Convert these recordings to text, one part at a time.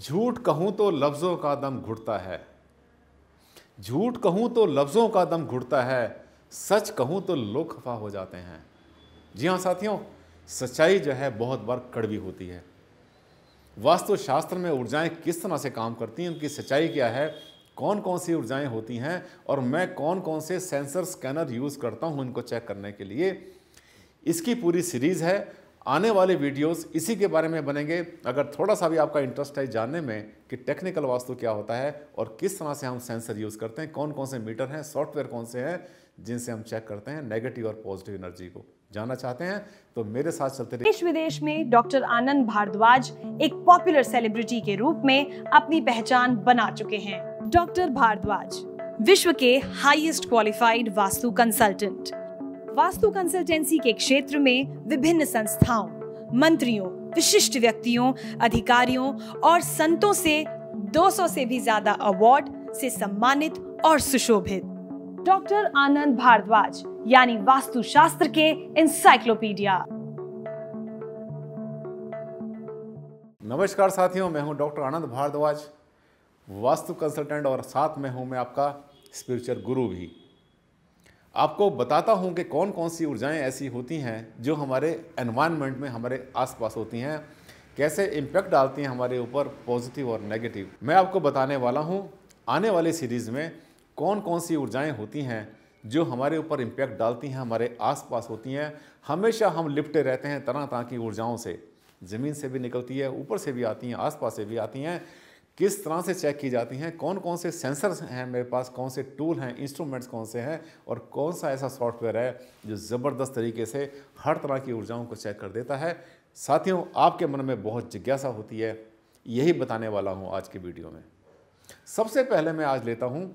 झूठ कहूँ तो लफ्ज़ों का दम घुटता है। झूठ कहूँ तो लफ्ज़ों का दम घुटता है। सच कहूँ तो लोग खफा हो जाते हैं। जी हाँ साथियों, सच्चाई जो है बहुत बार कड़वी होती है। वास्तु शास्त्र में ऊर्जाएँ किस तरह से काम करती हैं, उनकी सच्चाई क्या है कौन कौन सी ऊर्जाएँ होती हैं, और मैं कौन कौन से सेंसर, स्कैनर यूज़ करता हूँ इनको चेक करने के लिए। इसकी पूरी सीरीज़ है आने वाले वीडियोस इसी के बारे में बनेंगे। अगर थोड़ा सा भी आपका इंटरेस्ट है जानने में कि टेक्निकल वास्तु क्या होता है और किस तरह से हम सेंसर यूज़ करते हैं कौन कौन से मीटर हैं सॉफ्टवेयर कौन से हैं, जिनसे हम चेक करते हैं नेगेटिव और पॉजिटिव एनर्जी को। जानना चाहते हैं तो मेरे साथ चलते देश विदेश में डॉक्टर आनंद भारद्वाज एक पॉपुलर सेलिब्रिटी के रूप में अपनी पहचान बना चुके हैं। डॉक्टर भारद्वाज, विश्व के highest qualified vastu consultant vastu consultancy के क्षेत्र में विभिन्न संस्थाओं, मंत्रियों, विशिष्ट व्यक्तियों, अधिकारियों और संतों से 200 से भी ज़्यादा अवार्ड से सम्मानित और सुशोभित। डॉक्टर आनंद भारद्वाज, यानी वास्तु शास्त्र के इंसाइक्लोपीडिया नमस्कार साथियों, मैं हूँ डॉक्टर आनंद भारद्वाज, वास्तु कंसल्टेंट और साथ में हूँ मैं आपका स्पिरिचुअल गुरु भी। आपको बताता हूँ कि कौन कौन सी ऊर्जाएँ ऐसी होती हैं जो हमारे एनवायरनमेंट में, हमारे आसपास होती हैं, कैसे इम्पैक्ट डालती हैं हमारे ऊपर पॉजिटिव और नेगेटिव मैं आपको बताने वाला हूँ, आने वाली सीरीज़ में कौन कौन सी ऊर्जाएँ होती हैं जो हमारे ऊपर इम्पैक्ट डालती हैं, हमारे आसपास होती हैं। हमेशा हम लिपटे रहते हैं तरह तरह की ऊर्जाओं से। ज़मीन से भी निकलती है, ऊपर से भी आती हैं, आसपास से भी आती हैं। किस तरह से चेक की जाती हैं कौन कौन से सेंसर्स हैं मेरे पास, कौन से टूल हैं इंस्ट्रूमेंट्स कौन से हैं, और कौन सा ऐसा सॉफ्टवेयर है जो ज़बरदस्त तरीके से हर तरह की ऊर्जाओं को चेक कर देता है। साथियों, आपके मन में बहुत जिज्ञासा होती है, यही बताने वाला हूँ आज की वीडियो में। सबसे पहले मैं आज लेता हूँ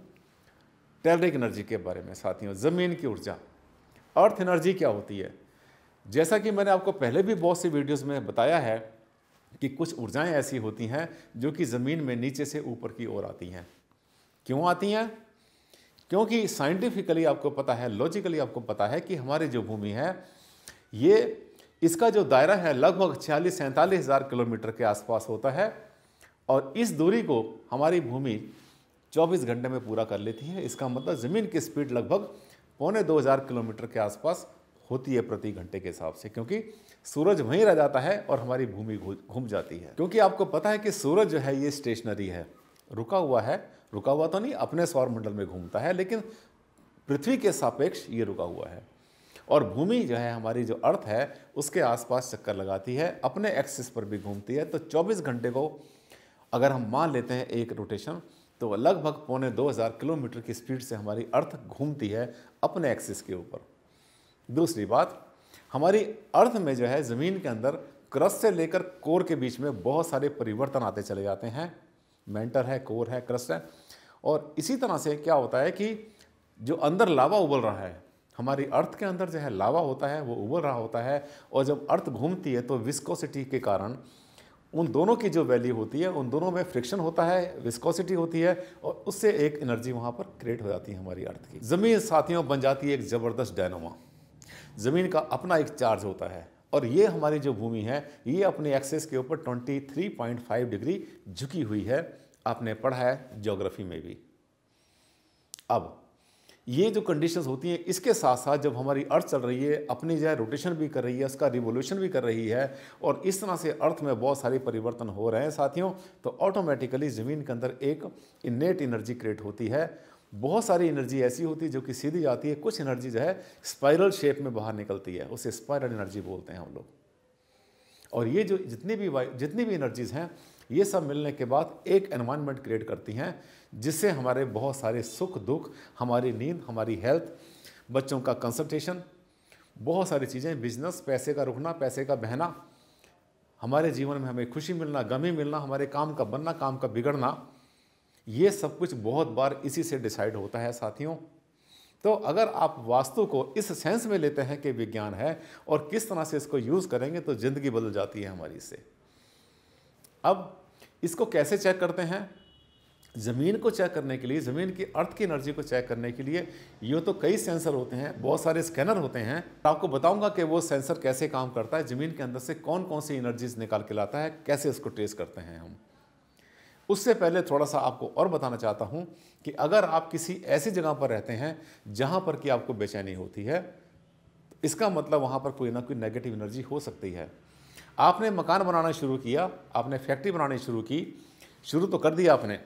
टेलरिक एनर्जी के बारे में, साथियों, ज़मीन की ऊर्जा। अर्थ एनर्जी क्या होती है? जैसा कि मैंने आपको पहले भी बहुत सी वीडियोस में बताया है कि कुछ ऊर्जाएँ ऐसी होती हैं जो कि ज़मीन में नीचे से ऊपर की ओर आती हैं। क्यों आती हैं? क्योंकि साइंटिफिकली आपको पता है लॉजिकली आपको पता है कि हमारी जो भूमि है, ये इसका जो दायरा है लगभग छियालीस, सैंतालीस हज़ार किलोमीटर के आसपास होता है और इस दूरी को हमारी भूमि 24 घंटे में पूरा कर लेती है। इसका मतलब ज़मीन की स्पीड लगभग पौने 2000 किलोमीटर के आसपास होती है प्रति घंटे के हिसाब से, क्योंकि सूरज वहीं रह जाता है और हमारी भूमि घूम जाती है। क्योंकि आपको पता है कि सूरज जो है, ये स्टेशनरी है। रुका हुआ है, रुका हुआ तो नहीं, अपने सौर मंडल में घूमता है, लेकिन पृथ्वी के सापेक्ष ये रुका हुआ है। और भूमि जो है, हमारी जो अर्थ है, उसके आसपास चक्कर लगाती है, अपने एक्सिस पर भी घूमती है। तो 24 घंटे को अगर हम मान लेते हैं एक रोटेशन तो लगभग पौने 2000 किलोमीटर की स्पीड से हमारी अर्थ घूमती है अपने एक्सिस के ऊपर। दूसरी बात, हमारी अर्थ में जो है ज़मीन के अंदर क्रस से लेकर कोर के बीच में बहुत सारे परिवर्तन आते चले जाते हैं। मेंटर है, कोर है क्रस्ट है। और इसी तरह से क्या होता है कि जो अंदर लावा उबल रहा है, हमारी अर्थ के अंदर जो है लावा होता है, वो उबल रहा होता है और जब अर्थ घूमती है तो विस्कोसिटी के कारण उन दोनों की जो वैल्यू होती है, उन दोनों में फ्रिक्शन होता है विस्कोसिटी होती है और उससे एक एनर्जी वहाँ पर क्रिएट हो जाती है हमारी अर्थ की। ज़मीन साथियों बन जाती है एक ज़बरदस्त डायनोमा ज़मीन का अपना एक चार्ज होता है। और ये हमारी जो भूमि है, ये अपने एक्सेस के ऊपर 23.5 डिग्री झुकी हुई है, आपने पढ़ा है ज्योग्राफी में भी। अब, ये जो कंडीशंस होती हैं, इसके साथ साथ जब हमारी अर्थ चल रही है, अपनी जो है रोटेशन भी कर रही है, उसका रिवोल्यूशन भी कर रही है, और इस तरह से अर्थ में बहुत सारे परिवर्तन हो रहे हैं साथियों तो ऑटोमेटिकली ज़मीन के अंदर एक इनेट एनर्जी क्रिएट होती है बहुत सारी एनर्जी ऐसी होती है जो कि सीधी जाती है। कुछ एनर्जी जो है स्पाइरल शेप में बाहर निकलती है। उसे स्पाइरल एनर्जी बोलते हैं हम लोग। और ये जो जितनी भी जितनी भी एनर्जीज़ हैं, ये सब मिलने के बाद एक एनवायरनमेंट क्रिएट करती हैं, जिससे हमारे बहुत सारे सुख, दुख, हमारी नींद, हमारी हेल्थ बच्चों का कंसल्टेशन बहुत सारी चीज़ें बिज़नेस पैसे का रुकना, पैसे का बहना, हमारे जीवन में हमें खुशी मिलना, गमी मिलना, हमारे काम का बनना, काम का बिगड़ना ये सब कुछ बहुत बार इसी से डिसाइड होता है साथियों। तो अगर आप वास्तु को इस सेंस में लेते हैं कि विज्ञान है और किस तरह से इसको यूज़ करेंगे तो ज़िंदगी बदल जाती है हमारी इससे। अब इसको कैसे चेक करते हैं? ज़मीन को चेक करने के लिए, ज़मीन की अर्थ की एनर्जी को चेक करने के लिए यूँ तो कई सेंसर होते हैं, बहुत सारे स्कैनर होते हैं। आपको बताऊँगा कि वो सेंसर कैसे काम करता है, ज़मीन के अंदर से कौन कौन सी एनर्जीज निकाल के लाता है, कैसे उसको ट्रेस करते हैं हम। उससे पहले थोड़ा सा आपको और बताना चाहता हूँ कि अगर आप किसी ऐसी जगह पर रहते हैं जहाँ पर कि आपको बेचैनी होती है, इसका मतलब वहाँ पर कोई ना कोई नेगेटिव एनर्जी हो सकती है। आपने मकान बनाना शुरू किया, आपने फैक्ट्री बनानी शुरू की, शुरू तो कर दिया आपने,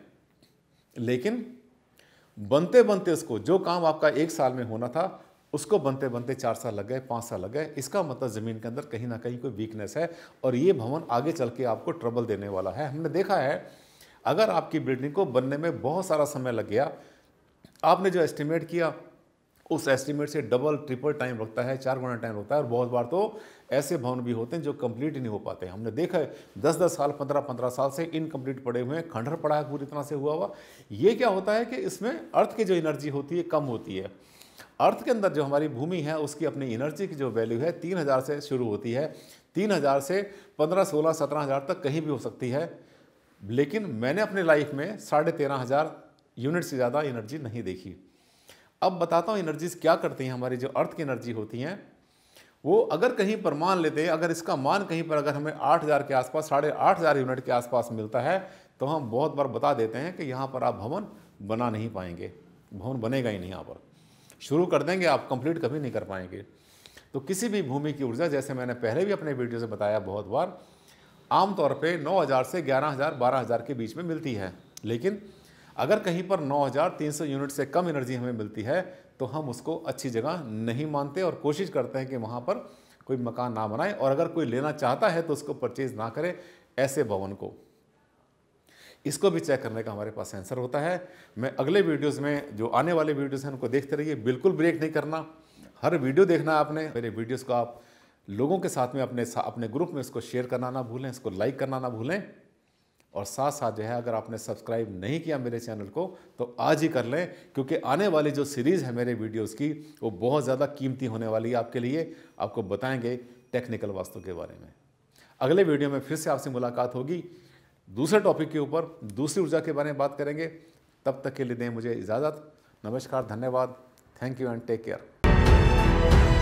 लेकिन बनते बनते उसको, जो काम आपका एक साल में होना था, उसको बनते बनते चार साल लग गए, पाँच साल लग गए, इसका मतलब ज़मीन के अंदर कहीं ना कहीं कोई वीकनेस है, और ये भवन आगे चल के आपको ट्रबल देने वाला है। हमने देखा है अगर आपकी बिल्डिंग को बनने में बहुत सारा समय लग गया, आपने जो एस्टिमेट किया, उस एस्टिमेट से डबल ट्रिपल टाइम लगता है, चार गुना टाइम लगता है, और बहुत बार तो ऐसे भवन भी होते हैं जो कंप्लीट नहीं हो पाते हमने देखा है दस दस साल, पंद्रह पंद्रह साल से इनकम्प्लीट पड़े हुए हैं खंडर पड़ा है पूरी तरह से हुआ हुआ। ये क्या होता है कि इसमें अर्थ की जो एनर्जी होती है, कम होती है। अर्थ के अंदर जो हमारी भूमि है, उसकी अपनी एनर्जी की जो वैल्यू है, तीन हज़ार से शुरू होती है। तीन हज़ार से पंद्रह, सोलह, सत्रह हज़ार तक कहीं भी हो सकती है। लेकिन मैंने अपने लाइफ में साढ़े तेरह हज़ार यूनिट से ज़्यादा एनर्जी नहीं देखी। अब बताता हूँ एनर्जीज क्या करती हैं हमारी, जो अर्थ की एनर्जी होती हैं, वो अगर कहीं पर मान लेते हैं अगर इसका मान कहीं पर अगर हमें आठ हज़ार के आसपास, साढ़े आठ हज़ार यूनिट के आसपास मिलता है तो हम बहुत बार बता देते हैं कि यहाँ पर आप भवन बना नहीं पाएँगे। भवन बनेगा ही नहीं यहाँ पर। शुरू कर देंगे, आप कंप्लीट कभी नहीं कर पाएँगे। तो किसी भी भूमि की ऊर्जा, जैसे मैंने पहले भी अपने वीडियो से बताया बहुत बार आमतौर पे 9000 से 11000 12000 के बीच में मिलती है। लेकिन अगर कहीं पर 9300 यूनिट से कम एनर्जी हमें मिलती है तो हम उसको अच्छी जगह नहीं मानते और कोशिश करते हैं कि वहाँ पर कोई मकान ना बनाए और अगर कोई लेना चाहता है तो उसको परचेज ना करे ऐसे भवन को। इसको भी चेक करने का हमारे पास सेंसर होता है। मैं अगले वीडियोस में, जो आने वाले वीडियोस हैं, उनको देखते रहिए। बिल्कुल ब्रेक नहीं करना। हर वीडियो देखना आपने। मेरे वीडियोस को आप लोगों के साथ में अपने सा, अपने ग्रुप में इसको शेयर करना ना भूलें इसको लाइक करना ना भूलें। और साथ साथ जो है अगर आपने सब्सक्राइब नहीं किया मेरे चैनल को तो आज ही कर लें क्योंकि आने वाली जो सीरीज़ है मेरे वीडियोस की वो बहुत ज़्यादा कीमती होने वाली है आपके लिए। आपको बताएँगे टेक्निकल वास्तु के बारे में। अगले वीडियो में फिर से आपसे मुलाकात होगी। दूसरे टॉपिक के ऊपर दूसरी ऊर्जा के बारे में बात करेंगे। तब तक के लिए दें मुझे इजाज़त। नमस्कार धन्यवाद। Thank you and take care